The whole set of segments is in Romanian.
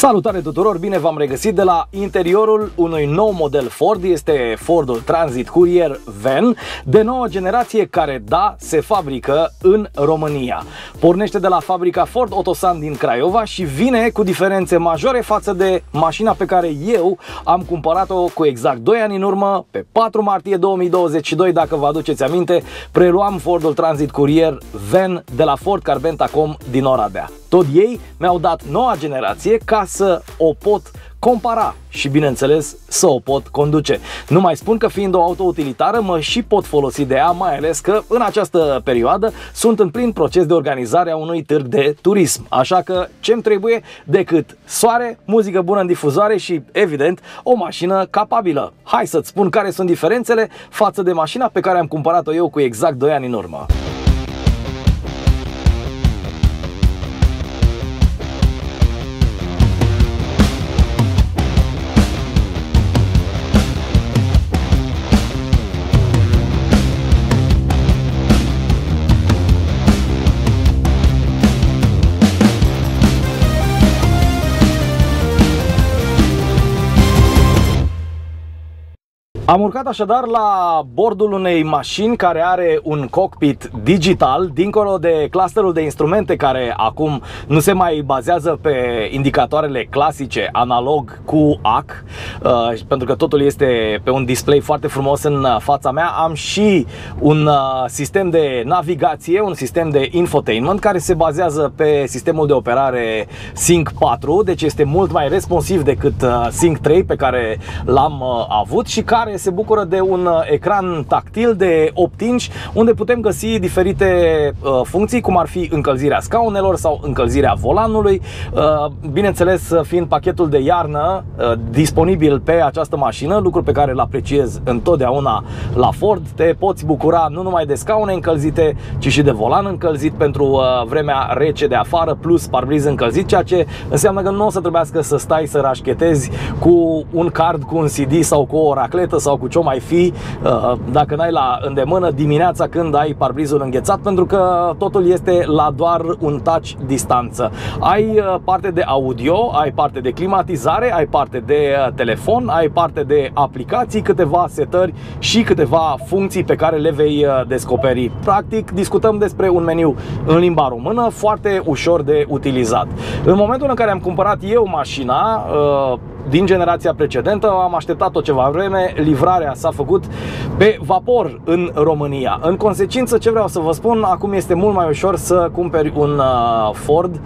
Salutare tuturor, bine v-am regăsit de la interiorul unui nou model Ford, este Fordul Transit Courier Van de nouă generație care, da, se fabrică în România. Pornește de la fabrica Ford Otosan din Craiova și vine cu diferențe majore față de mașina pe care eu am cumpărat-o cu exact 2 ani în urmă, pe 4 martie 2022, dacă vă aduceți aminte, preluam Fordul Transit Courier Van de la Ford Carbentacom din Oradea. Tot ei mi-au dat noua generație ca să o pot compara și, bineînțeles, să o pot conduce. Nu mai spun că fiind o auto utilitară mă și pot folosi de ea, mai ales că în această perioadă sunt în plin proces de organizare a unui târg de turism. Așa că ce-mi trebuie decât soare, muzică bună în difuzoare și, evident, o mașină capabilă. Hai să-ți spun care sunt diferențele față de mașina pe care am cumpărat-o eu cu exact 2 ani în urmă. Am urcat așadar la bordul unei mașini care are un cockpit digital, dincolo de clusterul de instrumente care acum nu se mai bazează pe indicatoarele clasice analog cu AC, uh, pentru că totul este pe un display foarte frumos în fața mea. Am și un uh, sistem de navigație, un sistem de infotainment care se bazează pe sistemul de operare Sync 4, deci este mult mai responsiv decât uh, Sync 3 pe care l-am avut și care se bucură de un uh, ecran tactil de 8 inch unde putem găsi diferite uh, funcții cum ar fi încălzirea scaunelor sau încălzirea volanului. Uh, bineînțeles, fiind pachetul de iarnă disponibil pe această mașină, lucru pe care îl apreciez întotdeauna la Ford, te poți bucura nu numai de scaune încălzite, ci și de volan încălzit pentru vremea rece de afară, plus parbriz încălzit, ceea ce înseamnă că nu o să trebuiască să stai să rașchetezi cu un card, cu un CD sau cu o racletă sau cu ce o mai fi uh, dacă n-ai la îndemână dimineața când ai parbrizul înghețat pentru că totul este la doar un touch distanță. Ai uh, parte de audio, ai parte de climatizare, ai parte de uh, telefon, ai parte de aplicații, câteva setări și câteva funcții pe care le vei descoperi. Practic discutăm despre un meniu în limba română foarte ușor de utilizat. În momentul în care am cumpărat eu mașina, din generația precedentă, am așteptat-o ceva vreme, livrarea s-a făcut pe vapor în România. În consecință, ce vreau să vă spun, acum este mult mai ușor să cumperi un uh, Ford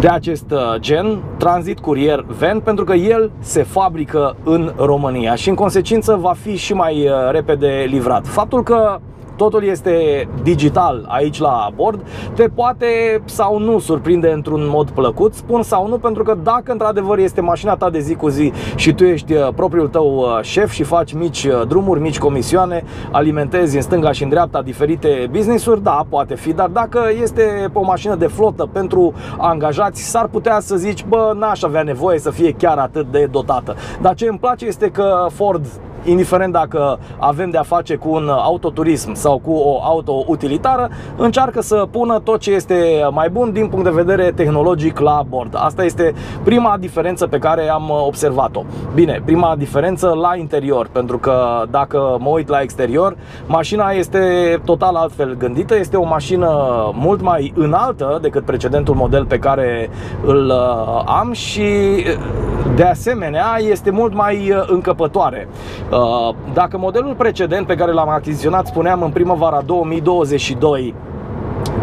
de acest uh, gen, Transit Courier Van, pentru că el se fabrică în România și în consecință va fi și mai uh, repede livrat. Faptul că totul este digital aici la bord, te poate sau nu surprinde într-un mod plăcut. Spun sau nu pentru că dacă într-adevăr este mașina ta de zi cu zi și tu ești uh, propriul tău uh, șef și faci mici uh, drumuri, mici comisioane, alimentezi în stânga și în dreapta diferite business-uri, da, poate fi, dar dacă este o mașină de flotă pentru angajați, s-ar putea să zici, bă, n-aș avea nevoie să fie chiar atât de dotată. Dar ce îmi place este că Ford indiferent dacă avem de-a face cu un autoturism sau cu o auto utilitară, încearcă să pună tot ce este mai bun din punct de vedere tehnologic la bord. Asta este prima diferență pe care am observat-o. Bine, prima diferență la interior, pentru că dacă mă uit la exterior, mașina este total altfel gândită, este o mașină mult mai înaltă decât precedentul model pe care îl uh, am și de asemenea este mult mai uh, încăpătoare. Uh, dacă modelul precedent pe care l-am achiziționat, spuneam în primăvara 2022,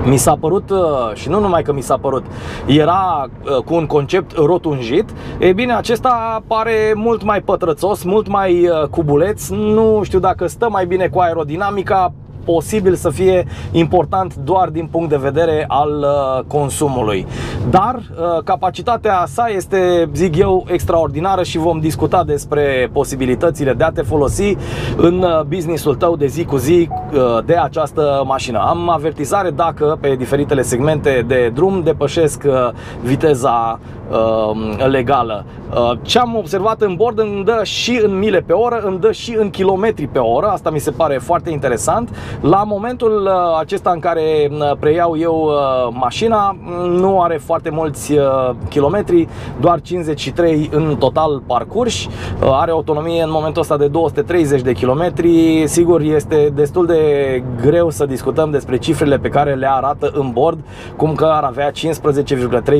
mi s-a părut, uh, și nu numai că mi s-a părut, era uh, cu un concept rotunjit, e bine, acesta pare mult mai pătrățos, mult mai cubuleț, nu știu dacă stă mai bine cu aerodinamica, posibil să fie important doar din punct de vedere al uh, consumului. Dar uh, capacitatea sa este, zic eu, extraordinară și vom discuta despre posibilitățile de a te folosi în uh, businessul tău de zi cu zi de această mașină. Am avertizare dacă pe diferitele segmente de drum depășesc viteza legală. Ce am observat în bord îmi dă și în mile pe oră, îmi dă și în kilometri pe oră, asta mi se pare foarte interesant La momentul acesta în care preiau eu mașina, nu are foarte mulți kilometri, doar 53 în total parcurs, are autonomie în momentul ăsta de 230 de kilometri. Sigur, este destul de greu să discutăm despre cifrele pe care le arată în bord, cum că ar avea 15,3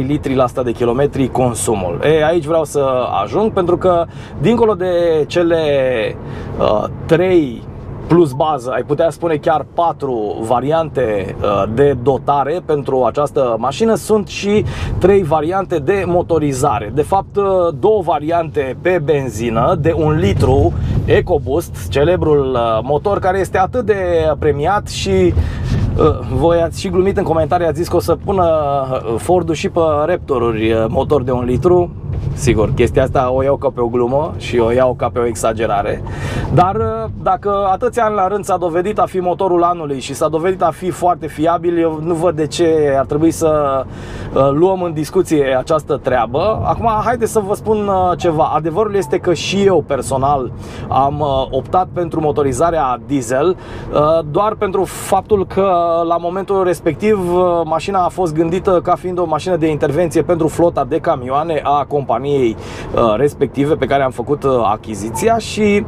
litri la 100 de kilometri consumul. E, aici vreau să ajung pentru că dincolo de cele uh, 3 plus bază, ai putea spune chiar patru variante uh, de dotare pentru această mașină. Sunt și trei variante de motorizare. De fapt, uh, două variante pe benzină de un litru EcoBoost, celebrul uh, motor care este atât de premiat și voi ați și glumit în comentarii, ați zis că o să pună Fordul și pe Raptoruri motor de un litru Sigur, chestia asta o iau ca pe o glumă și o iau ca pe o exagerare. Dar uh, dacă atâția ani la rând s-a dovedit a fi motorul anului și s-a dovedit a fi foarte fiabil Eu nu văd de ce ar trebui să uh, luăm în discuție această treabă. Acum, haideți să vă spun uh, ceva. Adevărul este că și eu personal am optat pentru motorizarea diesel Doar pentru faptul că la momentul respectiv mașina a fost gândită ca fiind o mașină de intervenție pentru flota de camioane a companiei companiei uh, respective pe care am făcut uh, achiziția și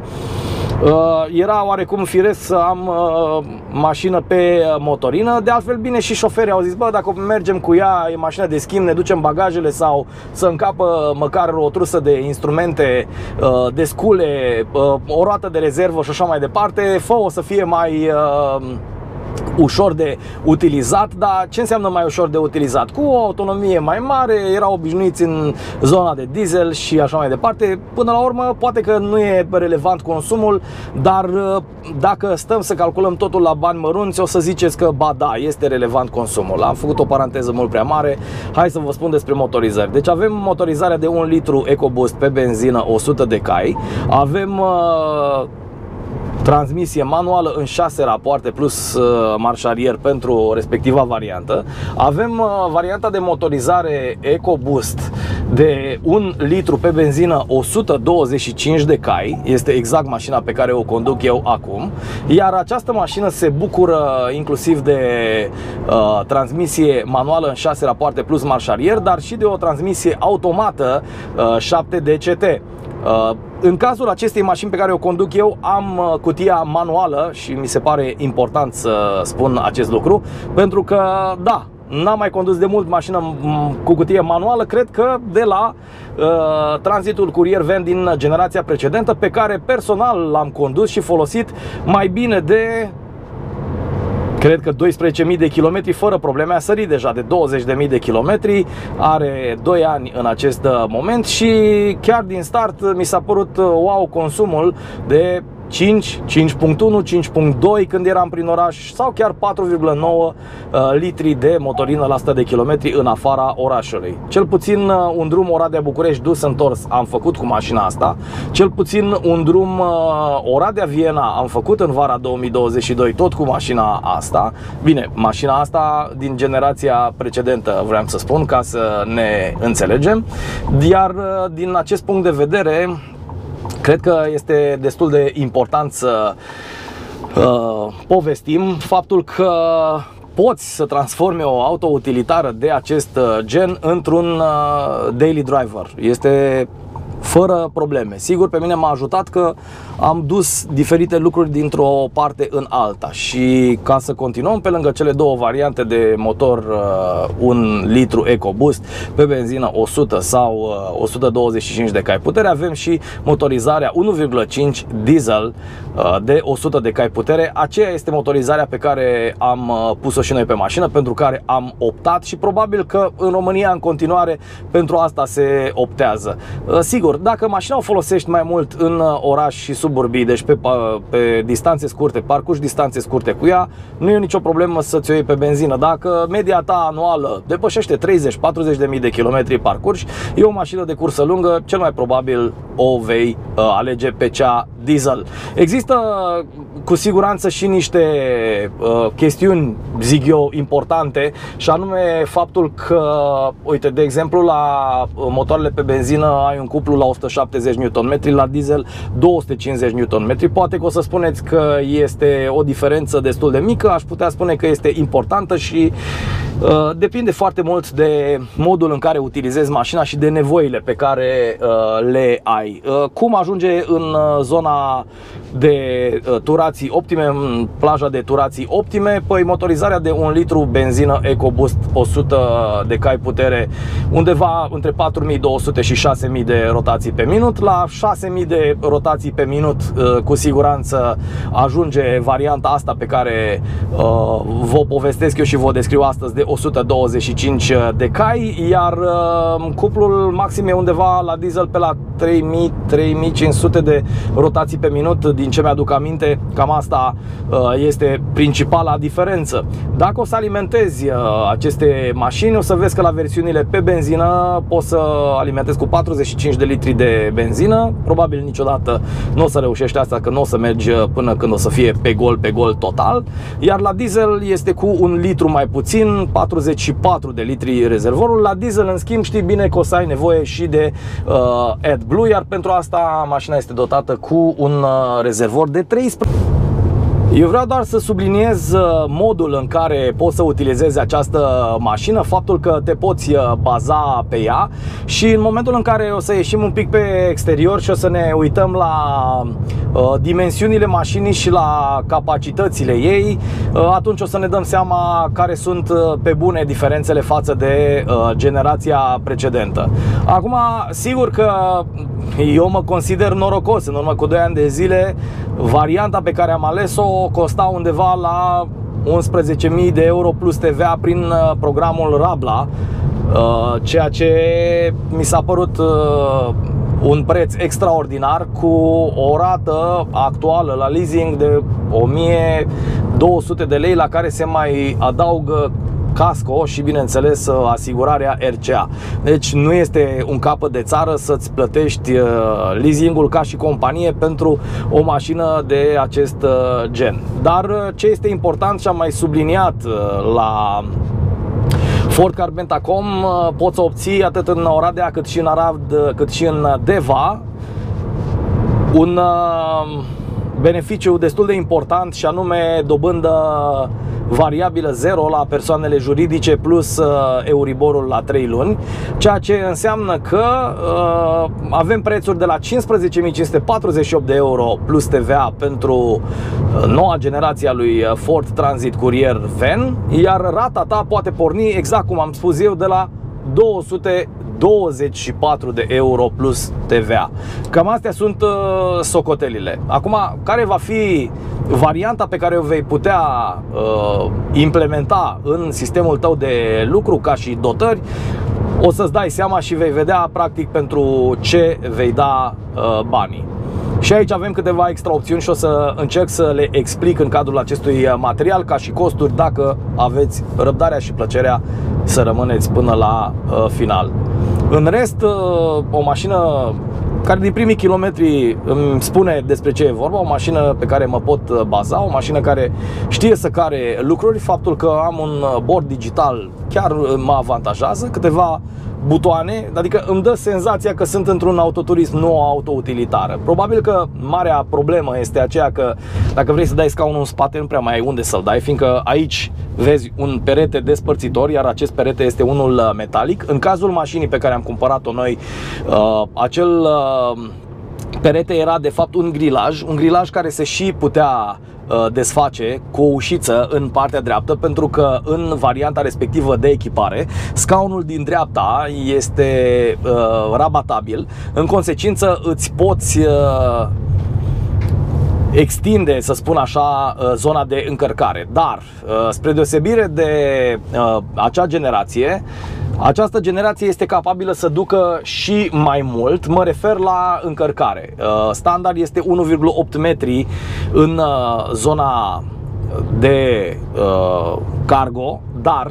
uh, era oarecum firesc să am mașină pe motorină. De altfel, bine și șoferii au zis, bă, dacă mergem cu ea, e mașină de schimb, ne ducem bagajele sau să încapă măcar o trusă de instrumente, de scule, o roată de rezervă și așa mai departe, fă o să fie mai ușor de utilizat, dar ce înseamnă mai ușor de utilizat? Cu o autonomie mai mare, erau obișnuiți în zona de diesel și așa mai departe. Până la urmă, poate că nu e relevant consumul, dar uh, dacă stăm să calculăm totul la bani mărunți, o să ziceți că ba da, este relevant consumul. Am făcut o paranteză mult prea mare. Hai să vă spun despre motorizări. Deci avem motorizarea de 1 litru EcoBoost pe benzină 100 de cai. Avem uh, transmisie manuală în 6 rapoarte plus uh, marșarier pentru respectiva variantă. Avem uh, varianta de motorizare EcoBoost de 1 litru pe benzină 125 de cai, este exact mașina pe care o conduc eu acum, iar această mașină se bucură inclusiv de uh, transmisie manuală în 6 rapoarte plus marșarier, dar și de o transmisie automată uh, 7 DCT. Uh, în cazul acestei mașini pe care o conduc eu am uh, cutia manuală și mi se pare important să spun acest lucru pentru că da, n-am mai condus de mult mașină cu cutie manuală, cred că de la uh, tranzitul curier van din generația precedentă pe care personal l-am condus și folosit mai bine de Cred că 12.000 de kilometri fără probleme, a sărit deja de 20.000 de kilometri, are 2 ani în acest moment și chiar din start mi s-a părut uh, wow consumul de 5, 5.1, 5.2 când eram prin oraș sau chiar 4,9 uh, litri de motorină la 100 de kilometri în afara orașului. Cel puțin uh, un drum Oradea-București dus întors am făcut cu mașina asta, cel puțin un drum uh, Oradea-Viena am făcut în vara 2022 tot cu mașina asta. Bine, mașina asta din generația precedentă vreau să spun ca să ne înțelegem. Iar din acest punct de vedere Cred că este destul de important să uh, povestim faptul că poți să transformi o auto utilitară de acest uh, gen într-un uh, daily driver. Este fără probleme. Sigur, pe mine m-a ajutat că am dus diferite lucruri dintr-o parte în alta și ca să continuăm pe lângă cele două variante de motor uh, un litru EcoBoost pe benzină 100 sau uh, 125 de cai putere, avem și motorizarea 1.5 diesel uh, de 100 de cai putere. Aceea este motorizarea pe care am uh, pus-o și noi pe mașină, pentru care am optat și probabil că în România în continuare pentru asta se optează. Uh, sigur, dacă mașina o folosești mai mult în uh, oraș și suburbii, deci pe, pe distanțe scurte, parcurgi distanțe scurte cu ea, nu e nicio problemă să-ți o iei pe benzină. Dacă media ta anuală depășește 30-40 de mii de kilometri parcurgi, e o mașină de cursă lungă, cel mai probabil o vei uh, alege pe cea diesel. Există cu siguranță și niște uh, chestiuni, zic eu, importante și anume faptul că, uite, de exemplu, la motoarele pe benzină ai un cuplu la 170 Nm, la diesel 250 Nm. Poate că o să spuneți că este o diferență destul de mică, aș putea spune că este importantă și uh, depinde foarte mult de modul în care utilizezi mașina și de nevoile pe care uh, le ai. Uh, cum ajunge în uh, zona de uh, turații optime, în plaja de turații optime, păi motorizarea de 1 litru benzină EcoBoost 100 de cai putere undeva între 4200 și 6000 de rotații pe minut. La 6000 de rotații pe minut cu siguranță ajunge varianta asta pe care vă povestesc eu și vă descriu astăzi de 125 de cai, iar cuplul maxim e undeva la diesel pe la 3000-3500 de rotații pe minut Din ce mi-aduc aminte, cam asta uh, este principala diferență. Dacă o să alimentezi uh, aceste mașini, o să vezi că la versiunile pe benzină Poți să alimentezi cu 45 de litri de benzină. Probabil niciodată nu o să reușești asta, că nu o să mergi uh, până când o să fie pe gol, pe gol total. Iar la diesel este cu un litru mai puțin, 44 de litri rezervorul La diesel, în schimb, știi bine că o să ai nevoie și de uh, AdBlue, iar pentru asta mașina este dotată cu un uh, rezervor de 13 eu vreau doar să subliniez uh, modul în care poți să utilizezi această mașină, faptul că te poți uh, baza pe ea și în momentul în care o să ieșim un pic pe exterior și o să ne uităm la uh, dimensiunile mașinii și la capacitățile ei, atunci o să ne dăm seama care sunt pe bune diferențele față de generația precedentă. Acum, sigur că eu mă consider norocos, în urmă cu 2 ani de zile, varianta pe care am ales-o costa undeva la 11.000 de euro plus TVA prin uh, programul Rabla, uh, ceea ce mi s-a părut uh, un preț extraordinar cu o rată actuală la leasing de 1200 de lei la care se mai adaugă casco și bineînțeles asigurarea RCA. Deci nu este un capăt de țară să-ți plătești uh, leasingul ca și companie pentru o mașină de acest uh, gen. Dar uh, ce este important și am mai subliniat la Ford Carbentacom poți să obții atât în Oradea cât și în Arad, cât și în Deva un beneficiu destul de important și anume dobândă variabilă 0 la persoanele juridice plus uh, Euriborul la 3 luni, ceea ce înseamnă că uh, avem prețuri de la 15.548 de euro plus TVA pentru uh, noua generație a lui uh, Ford Transit Courier Van, iar rata ta poate porni exact cum am spus eu de la 200 24 de euro plus TVA. Cam astea sunt uh, socotelile. Acum, care va fi varianta pe care o vei putea uh, implementa în sistemul tău de lucru ca și dotări? O să-ți dai seama și vei vedea practic pentru ce vei da uh, banii. Și aici avem câteva extra opțiuni și o să încerc să le explic în cadrul acestui material ca și costuri dacă aveți răbdarea și plăcerea să rămâneți până la uh, final. În rest, uh, o mașină care din primii kilometri îmi spune despre ce e vorba, o mașină pe care mă pot uh, baza, o mașină care știe să care lucruri, faptul că am un uh, bord digital chiar mă avantajează, câteva butoane, adică îmi dă senzația că sunt într-un autoturism, nu o autoutilitară. Probabil că marea problemă este aceea că dacă vrei să dai scaunul în spate, nu prea mai ai unde să-l dai, fiindcă aici vezi un perete despărțitor, iar acest perete este unul uh, metalic. În cazul mașinii pe care am cumpărat-o noi, uh, acel uh, perete era de fapt un grilaj, un grilaj care se și putea Uh, desface cu o ușiță în partea dreaptă pentru că în varianta respectivă de echipare scaunul din dreapta este uh, rabatabil. În consecință îți poți uh, extinde, să spun așa, uh, zona de încărcare. Dar, uh, spre deosebire de acea generație, această generație este capabilă să ducă și mai mult, mă refer la încărcare. Uh, standard este 1,8 metri în uh, zona de uh, cargo, dar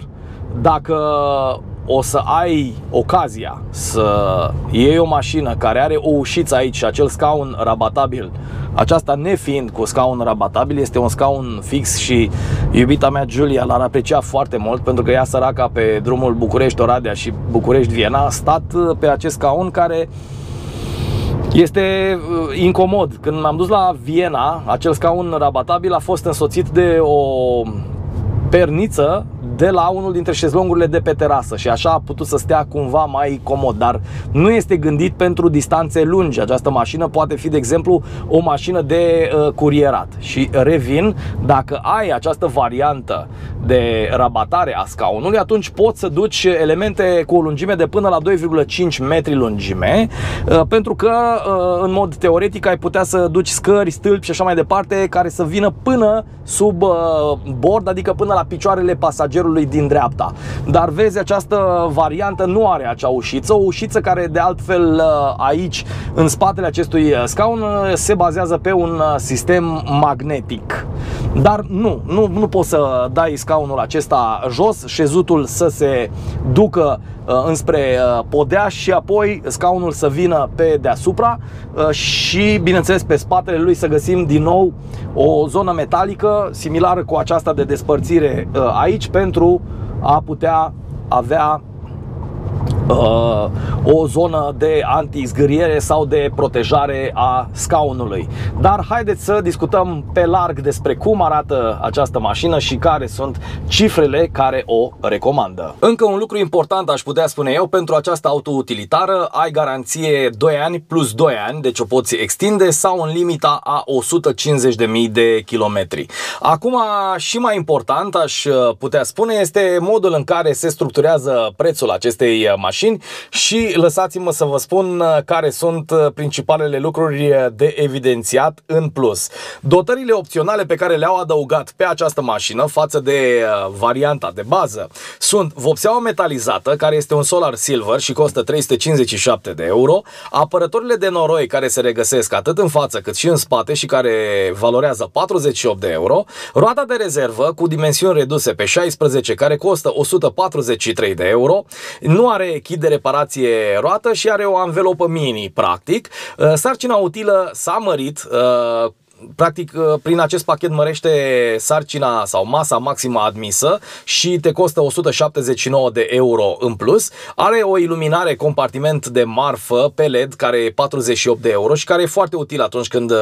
dacă o să ai ocazia să iei o mașină care are o ușiță aici și acel scaun rabatabil, aceasta nefiind cu scaun rabatabil, este un scaun fix și iubita mea Julia l-ar aprecia foarte mult pentru că ea săraca pe drumul București-Oradea și București-Viena a stat pe acest scaun care este uh, incomod. Când m-am dus la Viena, acel scaun rabatabil a fost însoțit de o perniță de la unul dintre șezlongurile de pe terasă și așa a putut să stea cumva mai comod, dar nu este gândit pentru distanțe lungi. Această mașină poate fi, de exemplu, o mașină de uh, curierat. Și revin, dacă ai această variantă de rabatare a scaunului, atunci poți să duci elemente cu o lungime de până la 2,5 metri lungime, uh, pentru că uh, în mod teoretic ai putea să duci scări, stâlpi și așa mai departe, care să vină până sub uh, bord, adică până la picioarele pasagerului passagerului din dreapta. Dar vezi, această variantă nu are acea ușiță, o ușiță care de altfel uh, aici, în spatele acestui uh, scaun, uh, se bazează pe un sistem magnetic. Dar nu, nu, nu poți să dai scaunul acesta jos, șezutul să se ducă înspre podea și apoi scaunul să vină pe deasupra și, bineînțeles, pe spatele lui să găsim din nou o zonă metalică similară cu aceasta de despărțire aici pentru pentru a putea avea uh, o zonă de anti-zgâriere sau de protejare a scaunului. Dar haideți să discutăm pe larg despre cum arată această mașină și care sunt cifrele care o recomandă. Încă un lucru important aș putea spune eu, pentru această auto utilitară ai garanție 2 ani plus 2 ani, deci o poți extinde sau în limita a 150.000 de kilometri. Acum, și mai important aș putea spune este modul în care se structurează prețul acestei mașini mașini și lăsați-mă să vă spun uh, care sunt uh, principalele lucruri uh, de evidențiat în plus. Dotările opționale pe care le-au adăugat pe această mașină față de varianta de bază sunt vopseaua metalizată, care este un Solar Silver și costă 357 de euro, apărătorile de noroi care se regăsesc atât în față cât și în spate și care valorează 48 de euro, roata de rezervă cu dimensiuni reduse pe 16 care costă 143 de euro, nu are kit de reparație roată și are o anvelopă mini, practic. Uh, sarcina utilă s-a mărit uh, practic, uh, prin acest pachet mărește sarcina sau masa maximă admisă și te costă 179 de euro în plus. Are o iluminare compartiment de marfă pe LED care e 48 de euro și care e foarte util atunci când uh,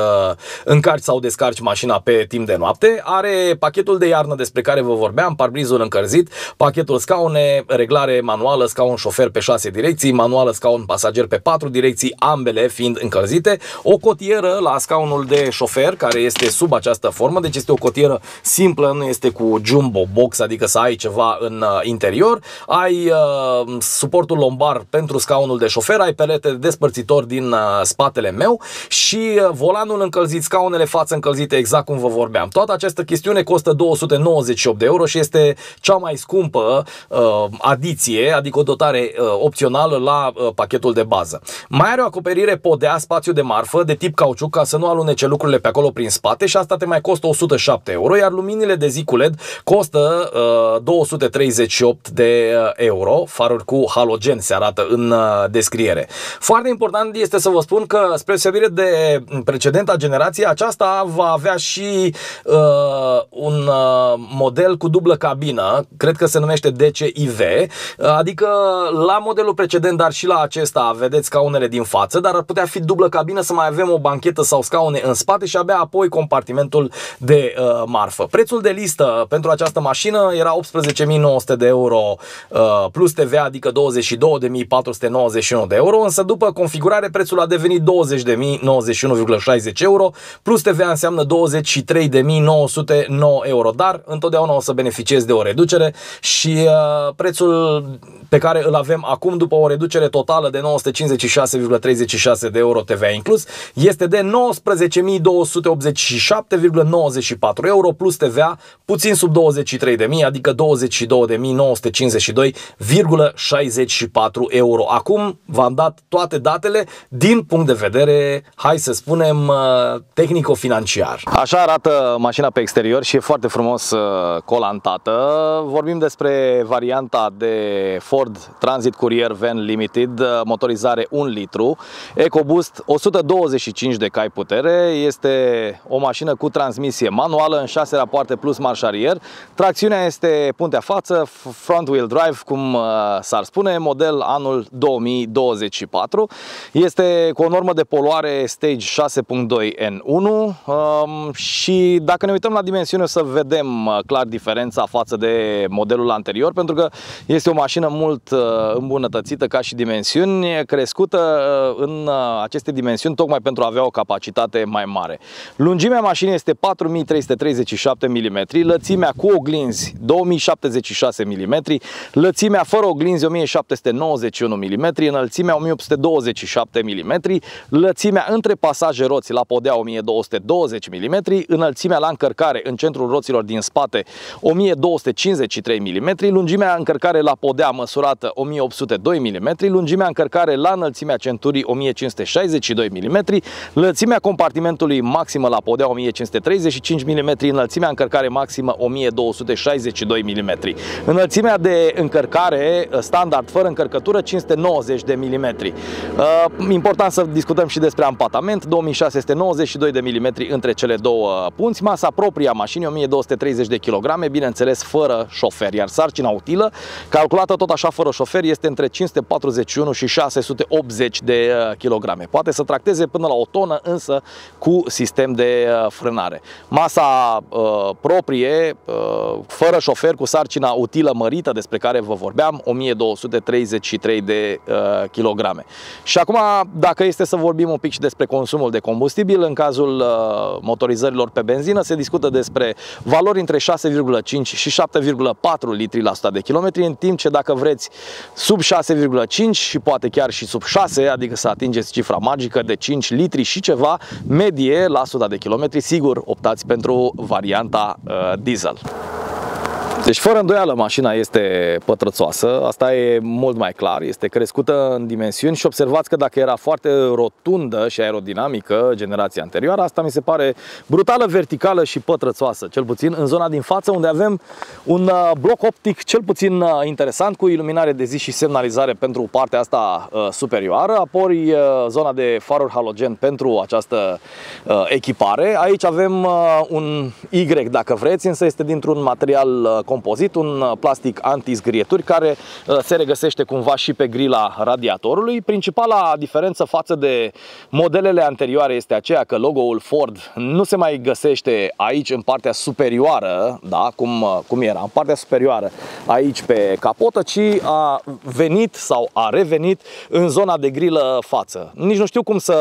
încarci sau descarci mașina pe timp de noapte. Are pachetul de iarnă despre care vă vorbeam, parbrizul încălzit, pachetul scaune, reglare manuală, scaun șofer pe 6 direcții, manuală scaun pasager pe 4 direcții, ambele fiind încălzite, o cotieră la scaunul de șofer cotier care este sub această formă, deci este o cotieră simplă, nu este cu jumbo box, adică să ai ceva în uh, interior. Ai uh, suportul lombar pentru scaunul de șofer, ai pelete despărțitor din uh, spatele meu și uh, volanul încălzit, scaunele față încălzite exact cum vă vorbeam. Toată această chestiune costă 298 de euro și este cea mai scumpă uh, adiție, adică o dotare uh, opțională la uh, pachetul de bază. Mai are o acoperire podea, spațiu de marfă de tip cauciuc ca să nu alunece lucrurile pe acolo prin spate și asta te mai costă 107 euro, iar luminile de zi cu LED costă uh, 238 de uh, euro, faruri cu halogen se arată în uh, descriere. Foarte important este să vă spun că spre deosebire de precedenta generație, aceasta va avea și uh, un uh, model cu dublă cabină, cred că se numește DCIV, uh, adică la modelul precedent, dar și la acesta vedeți scaunele din față, dar ar putea fi dublă cabină să mai avem o banchetă sau scaune în spate și abia apoi compartimentul de uh, marfă. Prețul de listă pentru această mașină era 18.900 de euro uh, plus TVA, adică 22.491 de euro, însă după configurare prețul a devenit 20.091,60 euro, plus TVA înseamnă 23.909 euro, dar întotdeauna o să beneficiezi de o reducere și uh, prețul pe care îl avem acum după o reducere totală de 956,36 de euro TVA inclus este de 19.200 euro plus TVA, puțin sub 23.000, adică 22.952,64 euro. Acum v-am dat toate datele din punct de vedere, hai să spunem, uh, tehnico-financiar. Așa arată mașina pe exterior și e foarte frumos uh, colantată. Vorbim despre varianta de Ford Transit Courier Van Limited, uh, motorizare 1 litru, EcoBoost 125 de cai putere, este o mașină cu transmisie manuală în 6 rapoarte plus marșarier. Tracțiunea este puntea față, front wheel drive, cum s-ar spune, model anul 2024. Este cu o normă de poluare Stage 6.2 N1 um, și dacă ne uităm la dimensiune o să vedem uh, clar diferența față de modelul anterior pentru că este o mașină mult uh, îmbunătățită ca și dimensiuni, crescută uh, în aceste dimensiuni tocmai pentru a avea o capacitate mai mare. Lungimea mașinii este 4337 mm, lățimea cu oglinzi 2076 mm, lățimea fără oglinzi 1791 mm, înălțimea 1827 mm, lățimea între pasaje roți la podea 1220 mm, înălțimea la încărcare în centrul roților din spate 1253 mm, lungimea încărcare la podea măsurată 1802 mm, lungimea încărcare la înălțimea centurii 1562 mm, lățimea compartimentului maximă la podea 1535 mm, înălțimea încărcare maximă 1262 mm. Înălțimea de încărcare standard fără încărcătură 590 de mm. Important să discutăm și despre ampatament, 2692 de mm între cele două punți, masa proprie a mașinii 1230 de kg, bineînțeles fără șofer, iar sarcina utilă, calculată tot așa fără șofer, este între 541 și 680 de kg. Poate să tracteze până la o tonă, însă cu sistem de frânare. Masa uh, proprie, uh, fără șofer, cu sarcina utilă mărită despre care vă vorbeam, 1233 de uh, kilograme. Și acum, dacă este să vorbim un pic și despre consumul de combustibil, în cazul uh, motorizărilor pe benzină se discută despre valori între 6,5 și 7,4 litri la 100 de kilometri, în timp ce dacă vreți sub 6,5 și poate chiar și sub 6, adică să atingeți cifra magică de 5 litri și ceva medie la 100 de kilometri, sigur optați pentru varianta uh, diesel. Deci, fără îndoială, mașina este pătrățoasă, asta e mult mai clar, este crescută în dimensiuni și observați că dacă era foarte rotundă și aerodinamică generația anterioară, asta mi se pare brutală, verticală și pătrățoasă, cel puțin în zona din față, unde avem un uh, bloc optic cel puțin uh, interesant cu iluminare de zi și semnalizare pentru partea asta uh, superioară, apoi zona de faruri halogen pentru această echipare. Aici avem un Y, dacă vreți, însă este dintr-un material compozit, un uh, plastic anti-zgrieturi care uh, se regăsește cumva și pe grila radiatorului. Principala diferență față de modelele anterioare este aceea că logo-ul Ford nu se mai găsește aici în partea superioară, da, cum, uh, cum era, în partea superioară aici pe capotă, ci a venit sau a revenit în zona de grilă față. Nici nu știu cum să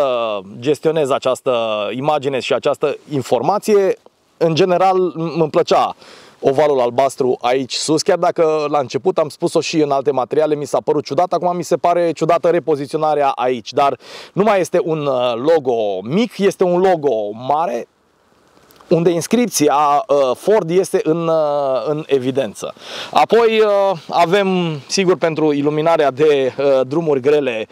gestionez această imagine și această informație. În general îmi plăcea ovalul albastru aici sus, chiar dacă la început am spus-o și în alte materiale, mi s-a părut ciudat, acum mi se pare ciudată repoziționarea aici, dar nu mai este un uh, logo mic, este un logo mare, unde inscripția uh, Ford este în, uh, în evidență. Apoi avem, sigur, pentru iluminarea de drumuri grele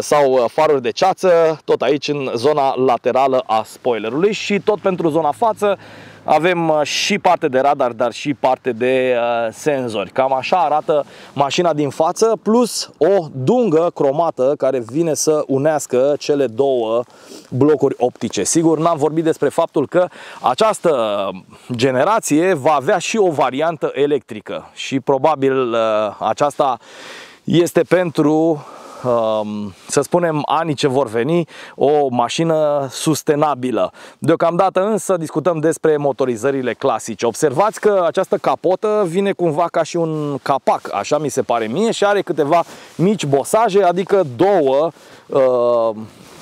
sau faruri de ceață, tot aici în zona laterală a spoilerului și tot pentru zona față avem uh, și parte de radar, dar și parte de uh, senzori. Cam așa arată mașina din față, plus o dungă cromată care vine să unească cele două blocuri optice. Sigur, n-am vorbit despre faptul că această generație va avea și o variantă electrică și probabil uh, aceasta este pentru Um, să spunem, anii ce vor veni, o mașină sustenabilă. Deocamdată însă discutăm despre motorizările clasice. Observați că această capotă vine cumva ca și un capac, așa mi se pare mie, și are câteva mici bosaje, adică două uh,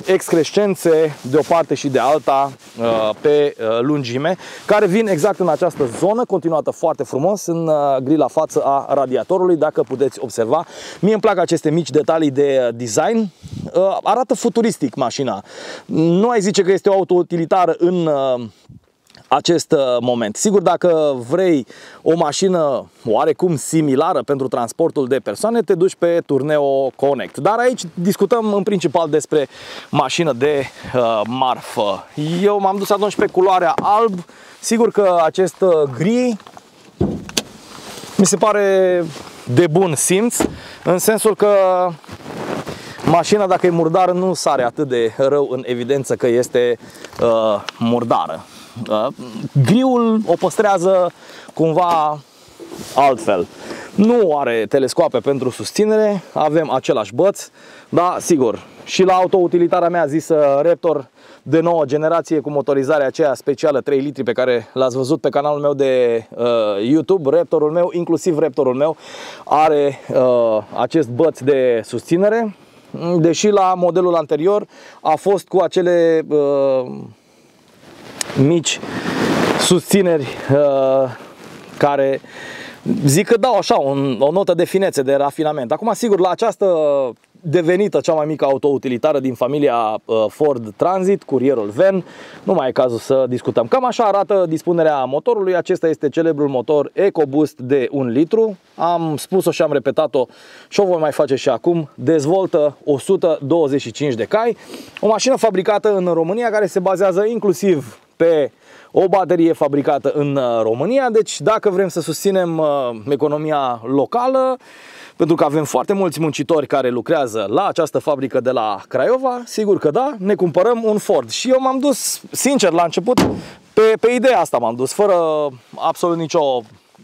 excrescențe de o parte și de alta uh, pe uh, lungime, care vin exact în această zonă, continuată foarte frumos, în uh, grila față a radiatorului, dacă puteți observa. Mie îmi plac aceste mici detalii de design. arată futuristic mașina. Nu ai zice că este o auto utilitară în acest uh, moment. Sigur, dacă vrei o mașină oarecum similară pentru transportul de persoane, te duci pe Turneo Connect. Dar aici discutăm în principal despre mașină de uh, marfă. Eu m-am dus atunci pe culoarea alb. Sigur că acest uh, gri mi se pare de bun simț, în sensul că mașina, dacă e murdară, nu sare atât de rău în evidență că este uh, murdară. Da? Griul o păstrează cumva altfel. Nu are telescoape pentru susținere, avem același băț, da, sigur, și la auto-utilitarea mea zisă Raptor de nouă generație cu motorizarea aceea specială 3 litri pe care l-ați văzut pe canalul meu de uh, YouTube, Raptorul meu, inclusiv Raptorul meu, are uh, acest băț de susținere, deși la modelul anterior a fost cu acele uh, mici susțineri uh, care zic că dau așa un, o notă de finețe, de rafinament. Acum, sigur, la această devenită cea mai mică auto-utilitară din familia uh, Ford Transit, curierul Ven, nu mai e cazul să discutăm. Cam așa arată dispunerea motorului. Acesta este celebrul motor EcoBoost de 1 litru. Am spus-o și am repetat-o și o voi mai face și acum. Dezvoltă 125 de cai. O mașină fabricată în România care se bazează inclusiv pe o baterie fabricată în uh, România. Deci dacă vrem să susținem uh, economia locală, pentru că avem foarte mulți muncitori care lucrează la această fabrică de la Craiova, sigur că da, ne cumpărăm un Ford. Și eu m-am dus, sincer, la început, pe, pe ideea asta m-am dus, fără absolut nicio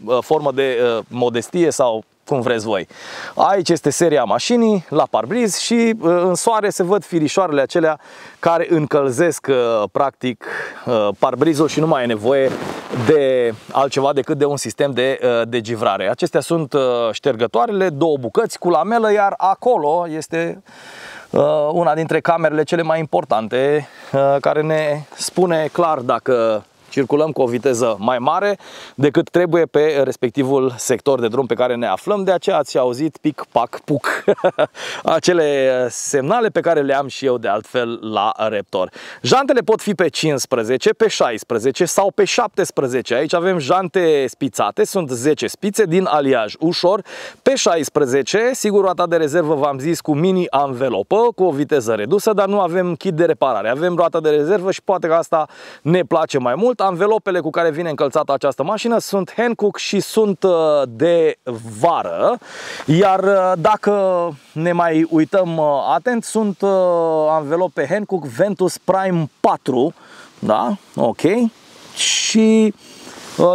uh, formă de modestie sau cum vreți voi. Aici este seria mașinii, la parbriz și uh, în soare se văd firișoarele acelea care încălzesc uh, practic uh, parbrizul și nu mai e nevoie de altceva decât de un sistem de, de givrare. Acestea sunt ștergătoarele, două bucăți cu lamelă, iar acolo este una dintre camerele cele mai importante care ne spune clar dacă circulăm cu o viteză mai mare decât trebuie pe respectivul sector de drum pe care ne aflăm. De aceea ați auzit pic, pac, puc. Acele semnale pe care le am și eu de altfel la Raptor. Jantele pot fi pe 15, pe 16 sau pe 17. Aici avem jante spițate, sunt 10 spițe din aliaj ușor. Pe 16, sigur, roata de rezervă v-am zis cu mini anvelopă, cu o viteză redusă, dar nu avem kit de reparare. Avem roata de rezervă și poate că asta ne place mai mult anvelopele cu care vine încălțată această mașină sunt Hankook și sunt uh, de vară. Iar uh, dacă ne mai uităm uh, atent, sunt anvelope Hankook Ventus Prime 4. Da? Ok. Și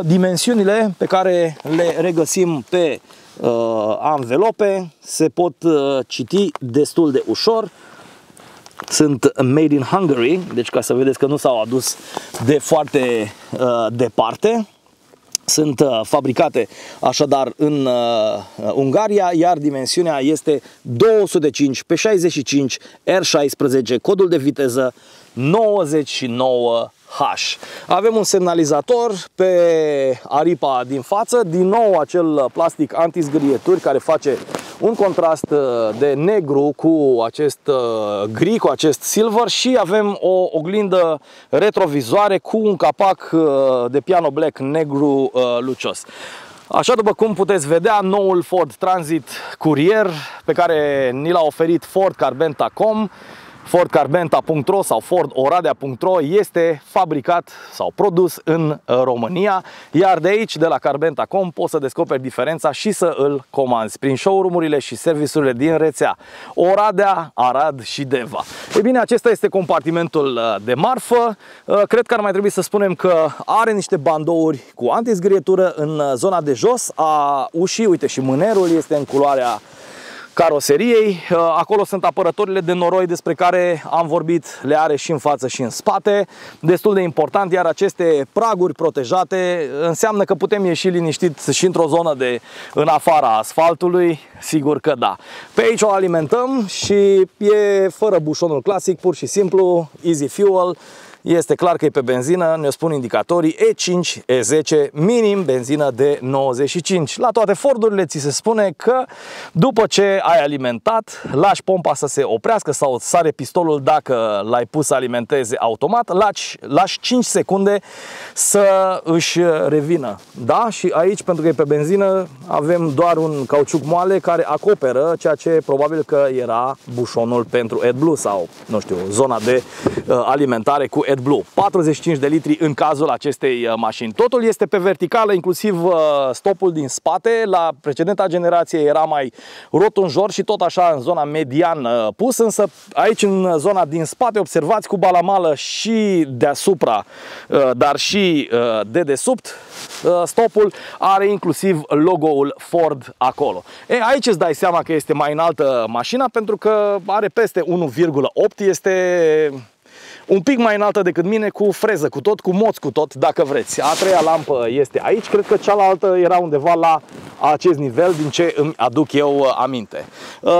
dimensiunile pe care le regăsim pe anvelope se pot citi destul de ușor sunt made in Hungary, deci ca să vedeți că nu s-au adus de foarte uh, departe. Sunt uh, fabricate așadar în uh, Ungaria, iar dimensiunea este 205 pe 65 R16, codul de viteză 99 H. Avem un semnalizator pe aripa din față, din nou acel plastic anti-zgârieturi care face un contrast uh, de negru cu acest uh, gri, cu acest silver și avem o oglindă retrovizoare cu un capac uh, de piano black negru lucios. Așa după cum puteți vedea, noul Ford Transit Courier pe care ni l-a oferit Ford Carbenta.com FordCarbenta.ro sau FordOradea.ro este fabricat sau produs în uh, România, iar de aici, de la Carbenta.com, poți să descoperi diferența și să îl comanzi prin showroom-urile și serviciurile din rețea Oradea, Arad și Deva. E bine, acesta este compartimentul uh, de marfă. Uh, cred că ar mai trebui să spunem că are niște bandouri cu antizgrietură în zona de jos a ușii. Uite, și mânerul este în culoarea caroseriei. Uh, acolo sunt apărătorile de noroi despre care am vorbit, le are și în față și în spate. Destul de important, iar aceste praguri protejate înseamnă că putem ieși liniștit și într-o zonă de în afara asfaltului, sigur că da. Pe aici o alimentăm și e fără bușonul clasic, pur și simplu, easy fuel Este clar că e pe benzină, ne spun indicatorii E5, E10, minim benzină de 95. La toate Fordurile ți se spune că după ce ai alimentat, lași pompa să se oprească sau sare pistolul dacă l-ai pus să alimenteze automat, lași, lași 5 secunde să își revină. Da? Și aici, pentru că e pe benzină, avem doar un cauciuc moale care acoperă ceea ce probabil că era bușonul pentru AdBlue sau, nu știu, zona de uh, alimentare cu AdBlue. 45 de litri în cazul acestei uh, mașini. Totul este pe verticală, inclusiv uh, stopul din spate. La precedenta generație era mai rotunjor și tot așa în zona median uh, pus, însă aici în zona din spate observați cu balamală și deasupra, uh, dar și uh, de desubt, uh, stopul are inclusiv logo-ul Ford acolo. E, aici îți dai seama că este mai înaltă mașina pentru că are peste 1,8, este un pic mai înaltă decât mine, cu freză, cu tot, cu moț, cu tot, dacă vreți. A treia lampă este aici, cred că cealaltă era undeva la acest nivel, din ce îmi aduc eu uh, aminte. Uh,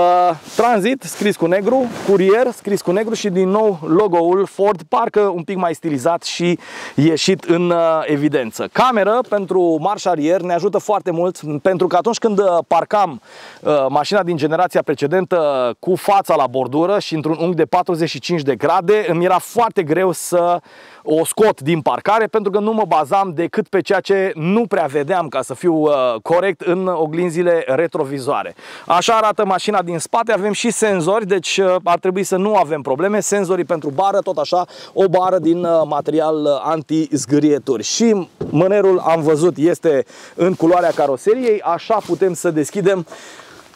transit, scris cu negru, curier, scris cu negru și din nou logo-ul Ford, parcă un pic mai stilizat și ieșit în uh, evidență. Cameră pentru marș arier ne ajută foarte mult, pentru că atunci când uh, parcam uh, mașina din generația precedentă cu fața la bordură și într-un unghi de 45 de grade, îmi era foarte greu să o scot din parcare pentru că nu mă bazam decât pe ceea ce nu prea vedeam, ca să fiu uh, corect, în oglinzile retrovizoare. Așa arată mașina din spate, avem și senzori, deci uh, ar trebui să nu avem probleme. Senzorii pentru bară, tot așa, o bară din uh, material anti-zgârieturi. Și mânerul, am văzut, este în culoarea caroseriei, așa putem să deschidem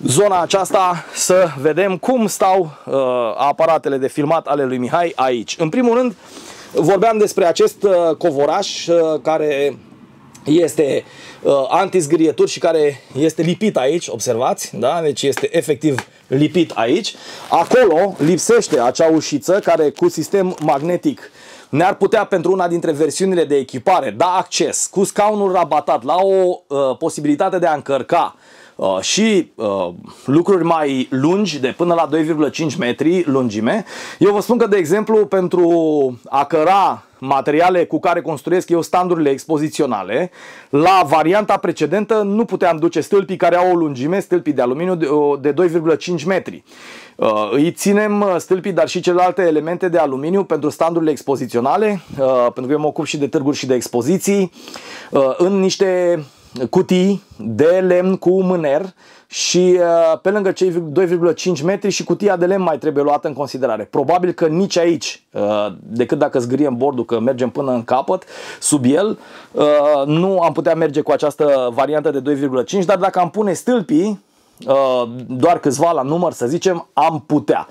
zona aceasta să vedem cum stau uh, aparatele de filmat ale lui Mihai aici. În primul rând, vorbeam despre acest uh, covoraș uh, care este uh, anti-zgârieturi și care este lipit aici, observați, da? deci este efectiv lipit aici. Acolo lipsește acea ușiță care cu sistem magnetic ne-ar putea pentru una dintre versiunile de echipare da acces cu scaunul rabatat la o uh, posibilitate de a încărca Uh, și uh, lucruri mai lungi, de până la 2,5 metri lungime. Eu vă spun că, de exemplu, pentru a căra materiale cu care construiesc eu standurile expoziționale, la varianta precedentă nu puteam duce stâlpii care au o lungime, stâlpii de aluminiu de 2,5 metri. Uh, îi ținem stâlpii, dar și celelalte elemente de aluminiu pentru standurile expoziționale, pentru că eu mă ocup și de târguri și de expoziții, în niște cutii de lemn cu mâner și uh, pe lângă cei 2,5 metri și cutia de lemn mai trebuie luată în considerare. Probabil că nici aici, uh, decât dacă zgâriem bordul, că mergem până în capăt, sub el, uh, nu am putea merge cu această variantă de 2,5, dar dacă am pune stâlpii, doar câțiva la număr, să zicem, am putea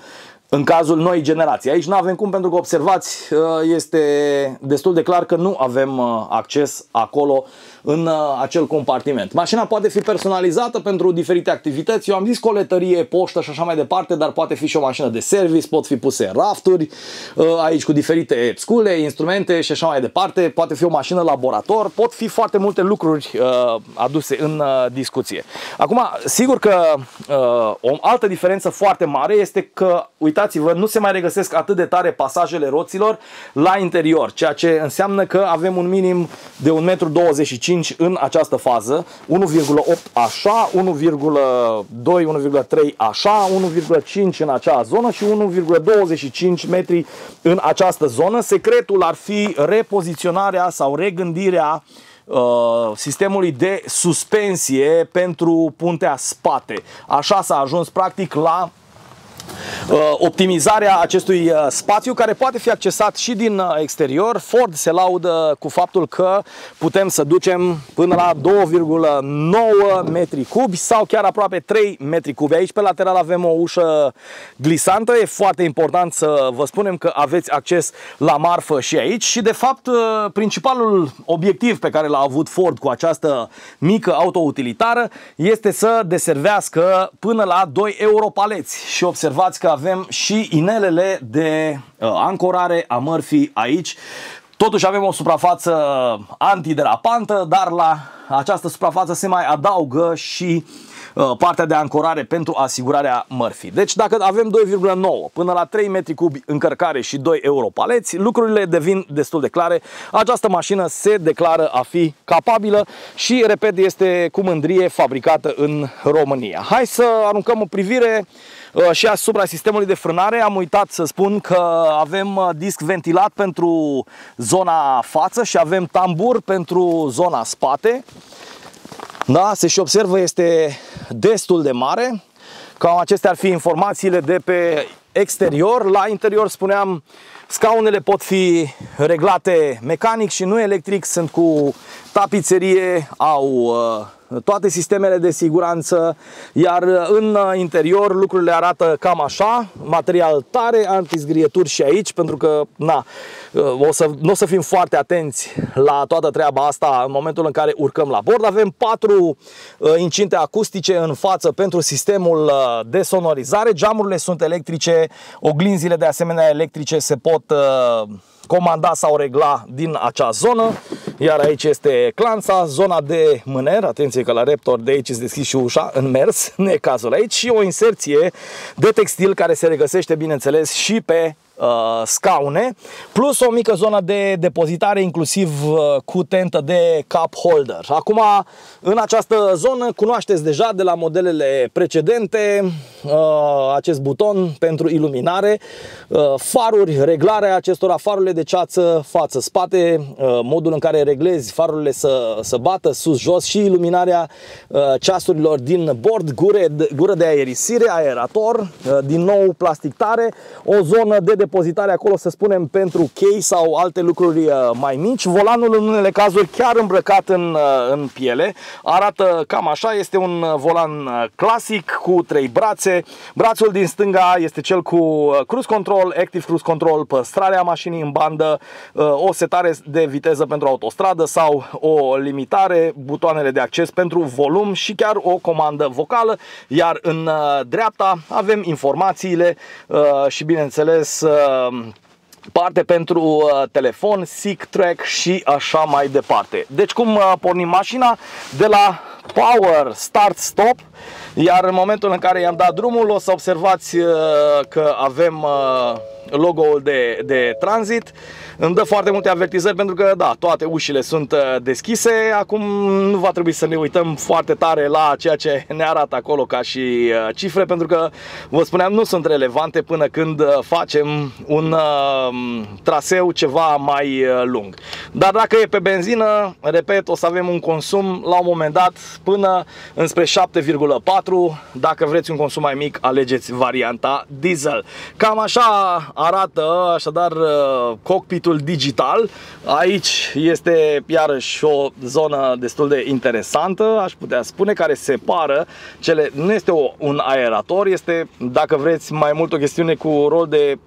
în cazul noi generații. Aici nu avem cum pentru că observați, este destul de clar că nu avem acces acolo în uh, acel compartiment. Mașina poate fi personalizată pentru diferite activități. Eu am zis coletărie, poștă și așa mai departe, dar poate fi și o mașină de service, pot fi puse rafturi uh, aici cu diferite scule, instrumente și așa mai departe. Poate fi o mașină laborator, pot fi foarte multe lucruri uh, aduse în discuție. Acum, sigur că o altă diferență foarte mare este că, uitați-vă, nu se mai regăsesc atât de tare pasajele roților la interior, ceea ce înseamnă că avem un minim de 1,25 m 1,5 în această fază, 1,8 așa, 1,2, 1,3 așa, 1,5 în acea zonă și 1,25 metri în această zonă. Secretul ar fi repoziționarea sau regândirea uh, sistemului de suspensie pentru puntea spate. Așa s-a ajuns practic la Uh, optimizarea acestui uh, spațiu care poate fi accesat și din uh, exterior. Ford se laudă cu faptul că putem să ducem până la 2,9 metri cubi sau chiar aproape 3 metri cubi. Aici pe lateral avem o ușă glisantă. E foarte important să vă spunem că aveți acces la marfă și aici și de fapt principalul obiectiv pe care l-a avut Ford cu această mică auto-utilitară este să deservească până la 2 euro paleți și observați observați că avem și inelele de uh, ancorare a mărfii aici. Totuși avem o suprafață antiderapantă, dar la această suprafață se mai adaugă și partea de ancorare pentru asigurarea mărfii. Deci dacă avem 2,9 până la 3 metri cubi încărcare și 2 euro paleți, lucrurile devin destul de clare. Această mașină se declară a fi capabilă și, repet, este cu mândrie fabricată în România. Hai să aruncăm o privire Uh, și asupra sistemului de frânare am uitat să spun că avem uh, disc ventilat pentru zona față și avem tambur pentru zona spate. Da, se și observă, este destul de mare. Cam acestea ar fi informațiile de pe exterior. La interior spuneam Scaunele pot fi reglate mecanic și nu electric, sunt cu tapiserie, au uh, toate sistemele de siguranță, iar în interior lucrurile arată cam așa, material tare, antizgrieturi și aici, pentru că na, o să, nu o să fim foarte atenți la toată treaba asta în momentul în care urcăm la bord. Avem patru uh, incinte acustice în față pentru sistemul uh, de sonorizare, geamurile sunt electrice, oglinzile de asemenea electrice se pot uh, comanda sau regla din acea zonă. Iar aici este clanța, zona de mâner, atenție că la Raptor de aici se deschis și ușa în mers, nu e cazul aici, și o inserție de textil care se regăsește, bineînțeles, și pe uh, scaune, plus o mică zonă de depozitare, inclusiv uh, cu tentă de cup holder. Acum, în această zonă, cunoașteți deja de la modelele precedente uh, acest buton pentru iluminare, uh, faruri, reglarea acestora, farurile de ceață față-spate, uh, modul în care reglezi farurile să, să bată sus-jos și iluminarea uh, ceasurilor din bord, gure, gură de aerisire, aerator, uh, din nou plastic tare, o zonă de depozitare acolo, să spunem, pentru chei sau alte lucruri uh, mai mici. Volanul în unele cazuri chiar îmbrăcat în, uh, în piele. Arată cam așa, este un uh, volan clasic cu trei brațe. Brațul din stânga este cel cu cruise control, active cruise control, păstrarea mașinii în bandă, o setare de viteză pentru autostradă sau o limitare, butoanele de acces pentru volum și chiar o comandă vocală. Iar în dreapta avem informațiile și bineînțeles parte pentru uh, telefon, SIG Track și așa mai departe. Deci cum uh, pornim mașina? De la Power Start Stop iar în momentul în care i-am dat drumul o să observați uh, că avem uh, logo-ul de, de tranzit îmi dă foarte multe avertizări pentru că, da, toate ușile sunt uh, deschise. Acum nu va trebui să ne uităm foarte tare la ceea ce ne arată acolo ca și uh, cifre, pentru că, vă spuneam, nu sunt relevante până când uh, facem un traseu ceva mai lung. Dar dacă e pe benzină, repet, o să avem un consum la un moment dat până înspre 7,4. Dacă vreți un consum mai mic, alegeți varianta diesel. Cam așa arată așadar cockpit circuitul digital. Aici este iarăși o zonă destul de interesantă, aș putea spune, care separă cele, nu este o, un aerator, este, dacă vreți, mai mult o chestiune cu rol de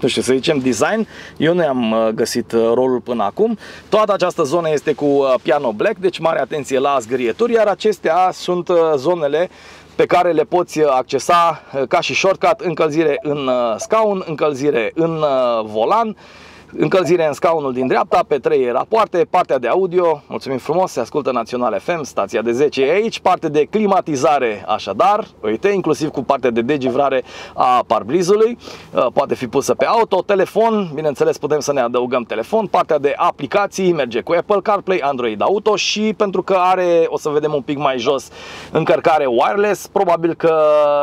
nu știu, să zicem design, eu nu am uh, găsit uh, rolul până acum. Toată această zonă este cu uh, piano black, deci mare atenție la zgârieturi, iar acestea sunt zonele pe care le poți accesa ca și shortcut, încălzire în scaun, încălzire în volan, Încălzire în scaunul din dreapta, pe trei rapoarte, partea de audio, mulțumim frumos, se ascultă Național FM, stația de 10 e aici, parte de climatizare așadar, uite, inclusiv cu partea de degivrare a parbrizului, uh, poate fi pusă pe auto, telefon, bineînțeles putem să ne adăugăm telefon, partea de aplicații merge cu Apple CarPlay, Android Auto și pentru că are, o să vedem un pic mai jos, încărcare wireless, probabil că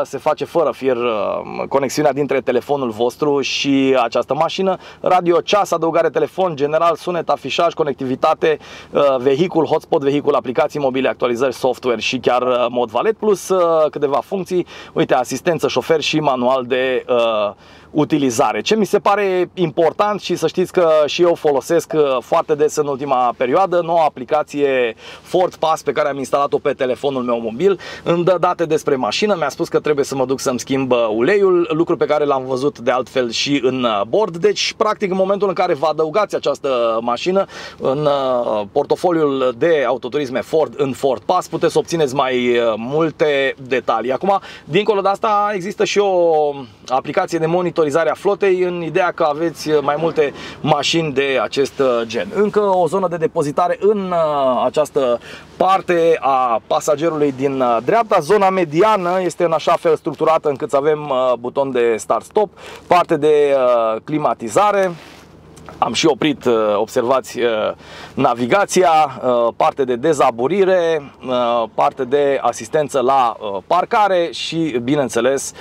se face fără fir uh, conexiunea dintre telefonul vostru și această mașină, radio chat ceas, adăugare telefon, general, sunet, afișaj, conectivitate, uh, vehicul, hotspot, vehicul, aplicații mobile, actualizări, software și chiar uh, mod valet, plus uh, câteva funcții, uite, asistență, șofer și manual de uh, utilizare. Ce mi se pare important și să știți că și eu folosesc uh, foarte des în ultima perioadă, noua aplicație Ford Pass pe care am instalat-o pe telefonul meu mobil, îmi dă date despre mașină, mi-a spus că trebuie să mă duc să-mi schimb uh, uleiul, lucru pe care l-am văzut de altfel și în uh, bord, deci practic în momentul în care vă adăugați această mașină în portofoliul de autoturisme Ford în Ford Pass, puteți să obțineți mai multe detalii. Acum, dincolo de asta, există și o aplicație de monitor monitorizarea flotei în ideea că aveți mai multe mașini de acest gen. Încă o zonă de depozitare în această parte a pasagerului din dreapta. Zona mediană este în așa fel structurată încât să avem buton de start-stop, parte de climatizare, am și oprit, uh, observați, uh, navigația, uh, parte de dezaburire, parte de asistență la parcare și, bineînțeles,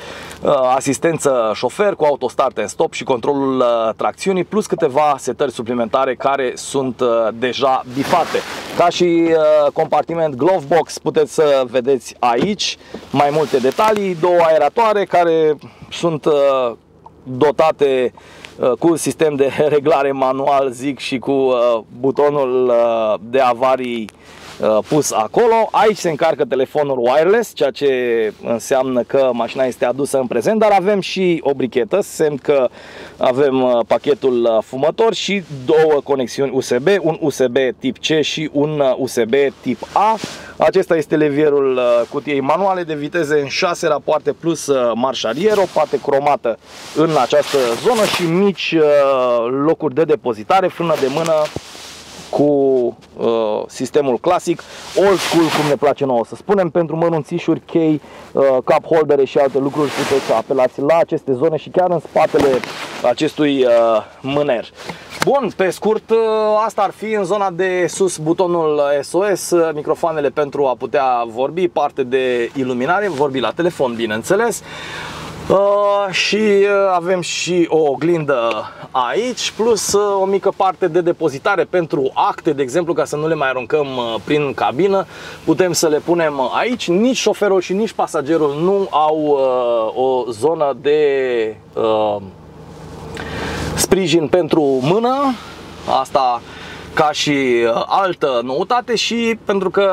asistență șofer cu autostart and stop și controlul tracțiunii, plus câteva setări suplimentare care sunt deja bifate. Ca și compartiment glove box puteți să vedeți aici mai multe detalii, două aeratoare care sunt dotate Uh, cu sistem de reglare manual, zic, și cu uh, butonul uh, de avarii pus acolo. Aici se încarcă telefonul wireless, ceea ce înseamnă că mașina este adusă în prezent, dar avem și o brichetă, semn că avem pachetul fumător și două conexiuni USB, un USB tip C și un USB tip A. Acesta este levierul uh, cutiei manuale de viteze în 6 rapoarte plus uh, marșarier, o parte cromată în această zonă și mici uh, locuri de depozitare, frână de mână cu uh, sistemul clasic, old school, cum ne place nouă să spunem, pentru mărunțișuri, chei, uh, cup holdere și alte lucruri puteți să apelați la aceste zone și chiar în spatele acestui uh, mâner. Bun, pe scurt, uh, asta ar fi în zona de sus butonul SOS, uh, microfoanele pentru a putea vorbi, parte de iluminare, vorbi la telefon, bineînțeles. Uh, și uh, avem și o oglindă aici, plus uh, o mică parte de depozitare pentru acte, de exemplu, ca să nu le mai aruncăm uh, prin cabină, putem să le punem aici. Nici șoferul și nici pasagerul nu au uh, o zonă de uh, sprijin pentru mână. Asta ca și uh, altă noutate și pentru că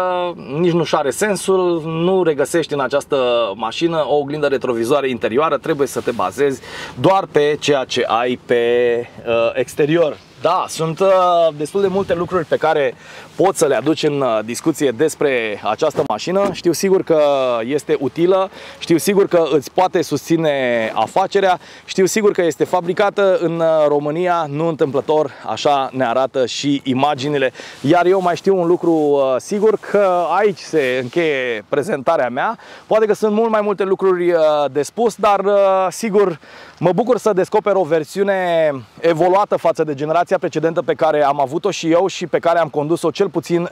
nici nu are sensul, nu regăsești în această mașină o oglindă retrovizoare interioară, trebuie să te bazezi doar pe ceea ce ai pe uh, exterior. Da, sunt uh, destul de multe lucruri pe care poți să le aduci în uh, discuție despre această mașină. Știu sigur că este utilă, știu sigur că îți poate susține afacerea, știu sigur că este fabricată în uh, România, nu întâmplător, așa ne arată și imaginile. Iar eu mai știu un lucru sigur că aici se încheie prezentarea mea. Poate că sunt mult mai multe lucruri de spus, dar sigur mă bucur să descoper o versiune evoluată față de generația generația precedentă pe care am avut-o și eu și pe care am condus-o cel puțin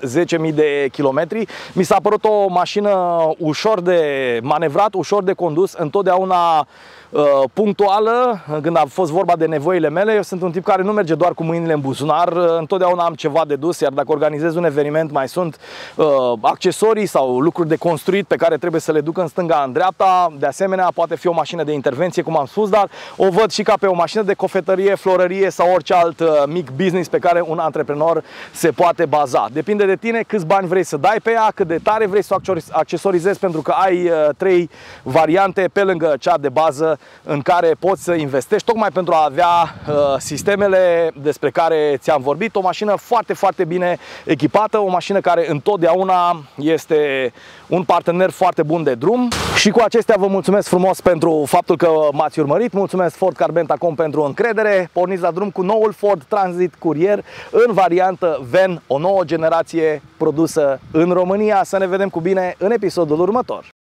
10.000 de kilometri. Mi s-a părut o mașină ușor de manevrat, ușor de condus, întotdeauna Uh, punctuală când a fost vorba de nevoile mele. Eu sunt un tip care nu merge doar cu mâinile în buzunar, uh, întotdeauna am ceva de dus, iar dacă organizez un eveniment mai sunt uh, accesorii sau lucruri de construit pe care trebuie să le duc în stânga, în dreapta. De asemenea, poate fi o mașină de intervenție, cum am spus, dar o văd și ca pe o mașină de cofetărie, florărie sau orice alt uh, mic business pe care un antreprenor se poate baza. Depinde de tine câți bani vrei să dai pe ea, cât de tare vrei să o accesorizezi pentru că ai uh, trei variante pe lângă cea de bază în care poți să investești tocmai pentru a avea uh, sistemele despre care ți-am vorbit. O mașină foarte, foarte bine echipată, o mașină care întotdeauna este un partener foarte bun de drum. Și cu acestea vă mulțumesc frumos pentru faptul că m-ați urmărit. Mulțumesc Ford Carbentacom pentru încredere. Porniți la drum cu noul Ford Transit Courier în variantă VEN, o nouă generație produsă în România. Să ne vedem cu bine în episodul următor.